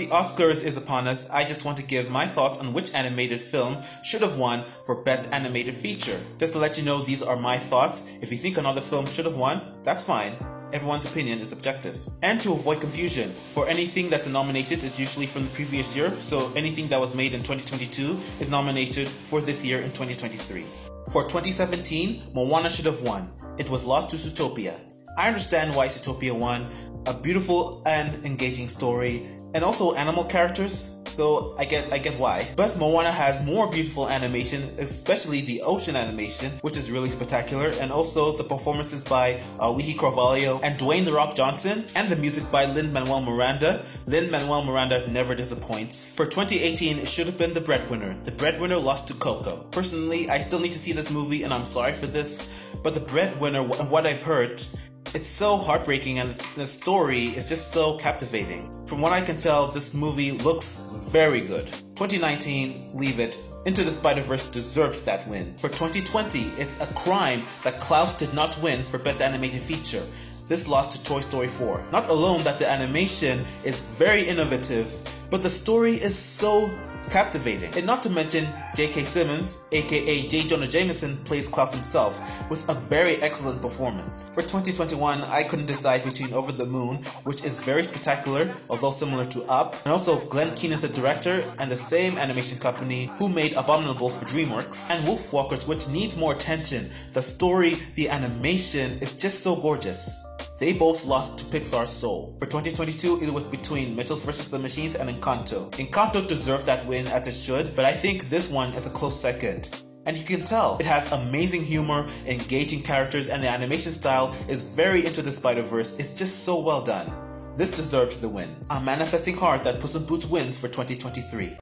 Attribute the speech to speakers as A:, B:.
A: the Oscars is upon us, I just want to give my thoughts on which animated film should have won for Best Animated Feature. Just to let you know, these are my thoughts. If you think another film should have won, that's fine. Everyone's opinion is subjective. And to avoid confusion, for anything that's nominated is usually from the previous year, so anything that was made in 2022 is nominated for this year in 2023. For 2017, Moana should have won. It was lost to Zootopia. I understand why Zootopia won. A beautiful and engaging story, and also animal characters. So I get I get why. But Moana has more beautiful animation, especially the ocean animation, which is really spectacular, and also the performances by uh, Auli'i Cravalho and Dwayne The Rock Johnson, and the music by Lin-Manuel Miranda. Lin-Manuel Miranda never disappoints. For 2018, it should have been The Breadwinner. The Breadwinner lost to Coco. Personally, I still need to see this movie, and I'm sorry for this, but The Breadwinner, what I've heard, it's so heartbreaking and the story is just so captivating. From what I can tell, this movie looks very good. 2019, Leave It, Into the Spider-Verse deserved that win. For 2020, it's a crime that Klaus did not win for Best Animated Feature. This lost to Toy Story 4. Not alone that the animation is very innovative, but the story is so captivating. And not to mention, J.K. Simmons, aka J. Jonah Jameson, plays Klaus himself with a very excellent performance. For 2021, I couldn't decide between Over the Moon, which is very spectacular, although similar to Up, and also Glen is the director and the same animation company who made Abominable for DreamWorks, and Wolfwalkers, which needs more attention. The story, the animation is just so gorgeous. They both lost to Pixar's Soul. For 2022, it was between Mitchells vs. the Machines and Encanto. Encanto deserved that win as it should, but I think this one is a close second. And you can tell it has amazing humor, engaging characters, and the animation style is very into the Spider Verse. It's just so well done. This deserved the win. I'm manifesting hard that Puss in Boots wins for 2023.